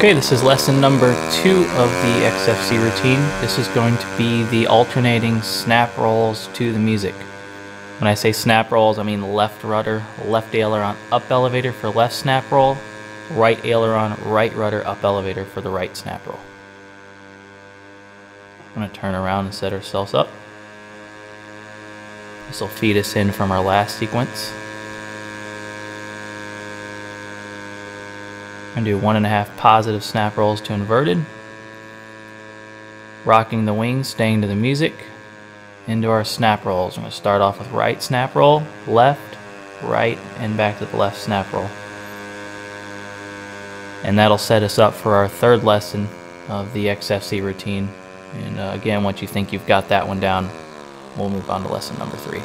Okay, this is lesson number two of the XFC routine. This is going to be the alternating snap rolls to the music. When I say snap rolls, I mean left rudder, left aileron, up elevator for left snap roll, right aileron, right rudder, up elevator for the right snap roll. I'm going to turn around and set ourselves up. This will feed us in from our last sequence. To do one and a half positive snap rolls to inverted. Rocking the wings, staying to the music. Into our snap rolls. I'm going to start off with right snap roll, left, right, and back to the left snap roll. And that'll set us up for our third lesson of the XFC routine. And uh, again, once you think you've got that one down, we'll move on to lesson number three.